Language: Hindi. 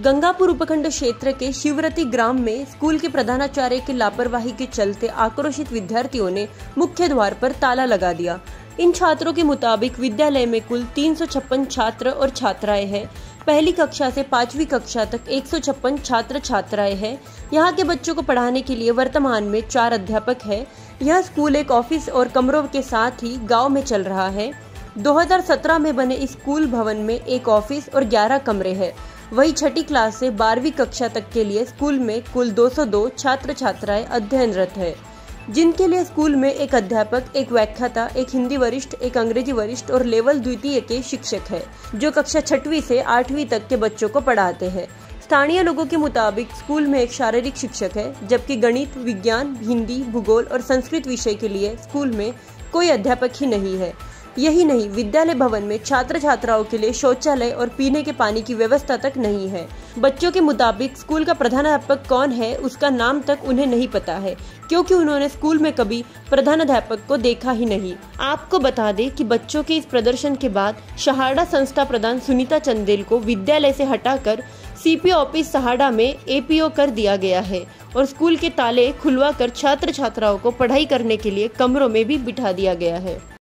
गंगापुर उपखंड क्षेत्र के शिवरती ग्राम में स्कूल के प्रधानाचार्य की लापरवाही के चलते आक्रोशित विद्यार्थियों ने मुख्य द्वार पर ताला लगा दिया। इन छात्रों के मुताबिक विद्यालय में कुल तीन सौ छप्पन छात्र और छात्राएँ हैं। पहली कक्षा से पांचवी कक्षा तक एक सौ छप्पन छात्र छात्राएँ हैं। यहाँ के बच्चों को पढ़ाने के लिए वर्तमान में चार अध्यापक है। यह स्कूल एक ऑफ़िस और कमरों के साथ ही गाँव में चल रहा है। 2017 में बने इस स्कूल भवन में एक ऑफ़िस और 11 कमरे हैं। वही छठी क्लास से बारहवीं कक्षा तक के लिए स्कूल में कुल 202 छात्र छात्राएँ अध्ययनरत है, जिनके लिए स्कूल में एक अध्यापक, एक व्याख्याता, एक हिंदी वरिष्ठ, एक अंग्रेज़ी वरिष्ठ और लेवल द्वितीय के शिक्षक है, जो कक्षा छठवीं से आठवीं तक के बच्चों को पढ़ाते हैं। स्थानीय लोगों के मुताबिक स्कूल में एक शारीरिक शिक्षक है, जबकि गणित, विज्ञान, हिंदी, भूगोल और संस्कृत विषय के लिए स्कूल में कोई अध्यापक ही नहीं है। यही नहीं, विद्यालय भवन में छात्र छात्राओं के लिए शौचालय और पीने के पानी की व्यवस्था तक नहीं है। बच्चों के मुताबिक स्कूल का प्रधानाध्यापक कौन है, उसका नाम तक उन्हें नहीं पता है, क्योंकि उन्होंने स्कूल में कभी प्रधानाध्यापक को देखा ही नहीं। आपको बता दें कि बच्चों के इस प्रदर्शन के बाद शहाड़ा संस्था प्रधान सुनीता चंदेल को विद्यालय से हटाकर सीपी ऑफ़िस सहाड़ा में एपीओ कर दिया गया है और स्कूल के ताले खुलवा कर छात्र छात्राओं को पढ़ाई करने के लिए कमरों में भी बिठा दिया गया है।